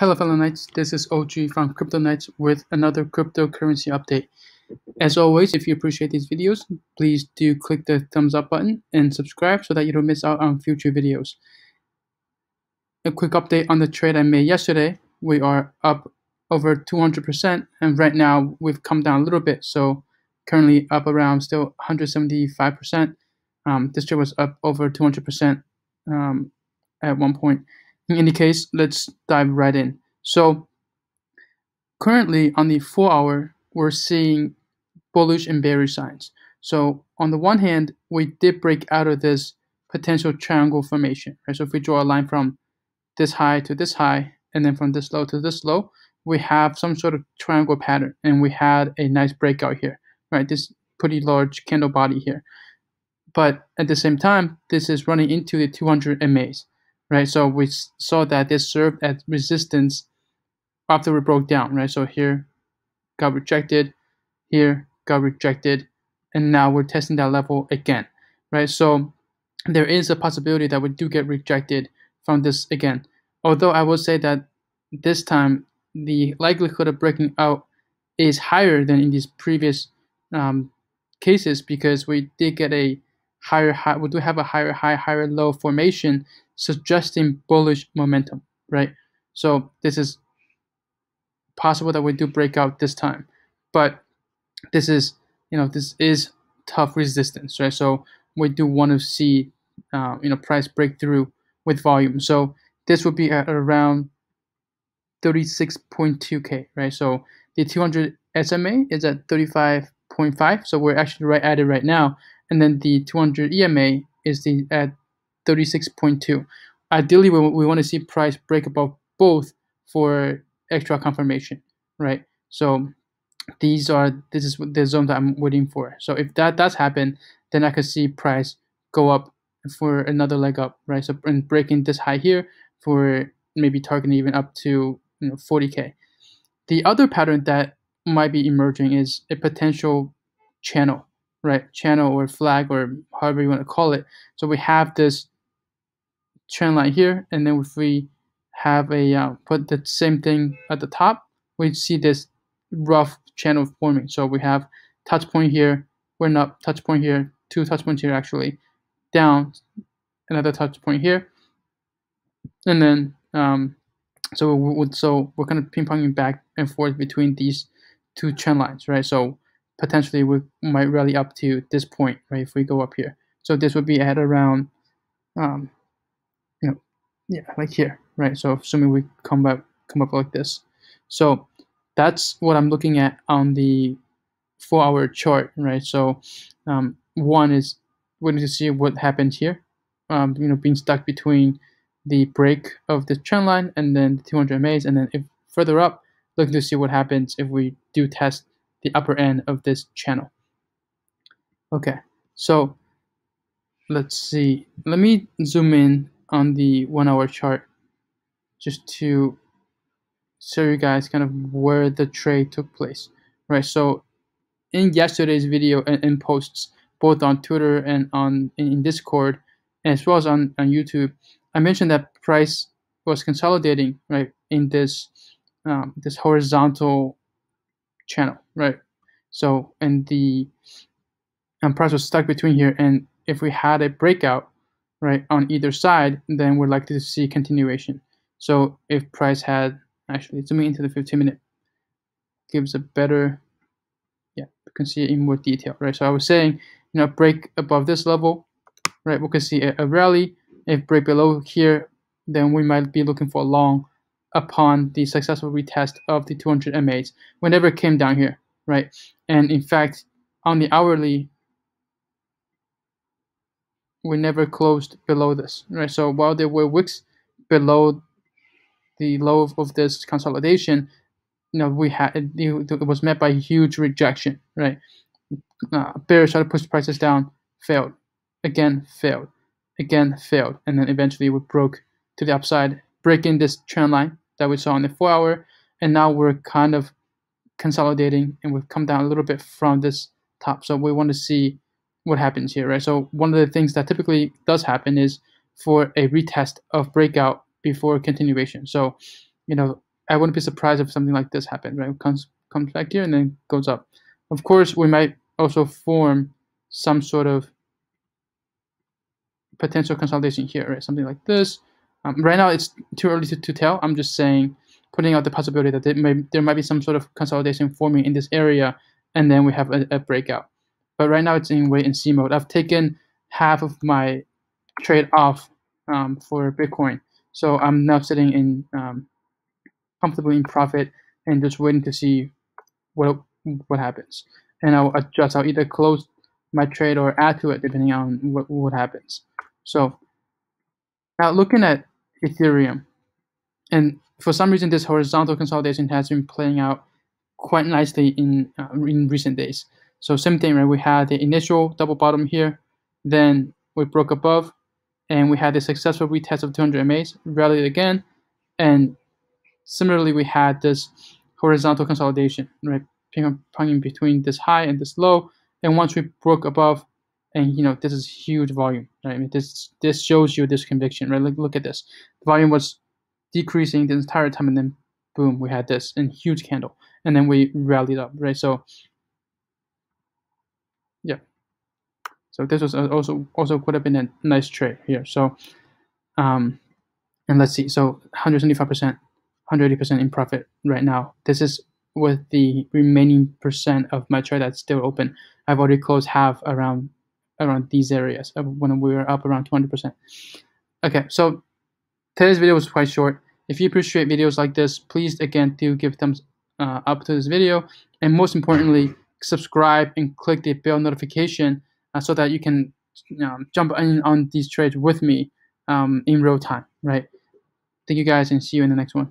Hello fellow Knights, this is OG from Crypto Knights with another cryptocurrency update. As always, if you appreciate these videos, please do click the thumbs up button and subscribe so that you don't miss out on future videos. A quick update on the trade I made yesterday. We are up over 200% and right now we've come down a little bit, so currently up around still 175%. Um, this trade was up over 200% um, at one point. In any case, let's dive right in. So currently on the four hour, we're seeing bullish and bearish signs. So on the one hand, we did break out of this potential triangle formation. Right? So if we draw a line from this high to this high, and then from this low to this low, we have some sort of triangle pattern, and we had a nice breakout here. Right, this pretty large candle body here. But at the same time, this is running into the 200 MAs right? So we saw that this served as resistance after we broke down, right? So here got rejected, here got rejected, and now we're testing that level again, right? So there is a possibility that we do get rejected from this again. Although I will say that this time the likelihood of breaking out is higher than in these previous um, cases because we did get a higher high, we do have a higher high, higher low formation suggesting bullish momentum, right? So this is possible that we do break out this time, but this is, you know, this is tough resistance, right? So we do want to see, uh, you know, price breakthrough with volume. So this would be at around 36.2k, right? So the 200 SMA is at 35.5, so we're actually right at it right now. And then the 200 EMA is the at 36.2. Ideally, we, we want to see price break above both for extra confirmation, right? So these are this is the zone that I'm waiting for. So if that does happen, then I could see price go up for another leg up, right? So and breaking this high here for maybe targeting even up to you know 40k. The other pattern that might be emerging is a potential channel, right? Channel or flag or however you want to call it. So we have this trend line here, and then if we have a uh, put the same thing at the top, we see this rough channel forming. So we have touch point here, we're up, touch point here, two touch points here actually, down, another touch point here, and then um, so we so we're kind of ping ponging back and forth between these two trend lines, right? So potentially we might rally up to this point, right? If we go up here, so this would be at around um, you know, yeah, like here, right? So assuming we come up come up like this. So that's what I'm looking at on the four hour chart, right? So um, one is we need to see what happened here, um, you know, being stuck between the break of the trend line and then the 200 MAs, and then if further up, looking to see what happens if we do test the upper end of this channel. Okay, so let's see. Let me zoom in on the one hour chart just to show you guys kind of where the trade took place right so in yesterday's video and, posts both on twitter and on in, discord as well as on, on youtube i mentioned that price was consolidating right in this um, this horizontal channel right so and the um, and price was stuck between here and if we had a breakout right, on either side, then we're likely to see continuation. So if price had, actually zooming into the 15 minute, gives a better, yeah, you can see it in more detail, right? So I was saying, you know, break above this level, right, we can see a, a rally. If break below here, then we might be looking for a long upon the successful retest of the 200 MAs whenever it came down here, right? And in fact, on the hourly, we never closed below this, right? So while there were wicks below the low of this consolidation, you know, we had it, was met by huge rejection, right? Uh, bearish tried to push prices down, failed, again failed, again failed, and then eventually we broke to the upside, breaking this trend line that we saw in the four hour, and now we're kind of consolidating and we've come down a little bit from this top. So we want to see what happens here, right? So one of the things that typically does happen is for a retest of breakout before continuation. So, you know, I wouldn't be surprised if something like this happened, right? Comes comes back here and then goes up. Of course, we might also form some sort of potential consolidation here, right? Something like this. Um, right now, it's too early to, to tell. I'm just saying, putting out the possibility that there, may, there might be some sort of consolidation forming in this area, and then we have a, a breakout. But right now, it's in wait and see mode. I've taken half of my trade off um, for Bitcoin, so I'm now sitting in um, comfortably in profit and just waiting to see what what happens. And I'll adjust. I'll either close my trade or add to it depending on what, what happens. So now looking at Ethereum, and for some reason this horizontal consolidation has been playing out quite nicely in uh, in recent days. So same thing, right? We had the initial double bottom here, then we broke above, and we had the successful retest of 200 MAs, rallied again, and similarly we had this horizontal consolidation, right? Ping ponging between this high and this low, and once we broke above, and you know this is huge volume, right? I mean this this shows you this conviction, right? Look look at this, the volume was decreasing the entire time, and then boom, we had this and huge candle, and then we rallied up, right? So yeah, so this was also also could have been a nice trade here. So um, and let's see, so 175 percent, 180 percent in profit right now. This is with the remaining percent of my trade that's still open. I've already closed half around around these areas when we were up around 200%. Okay, so today's video was quite short. If you appreciate videos like this, please again do give thumbs uh, up to this video, and most importantly, subscribe and click the bell notification uh, so that you can um, jump in on these trades with me um, in real time. Right? Thank you guys, and see you in the next one.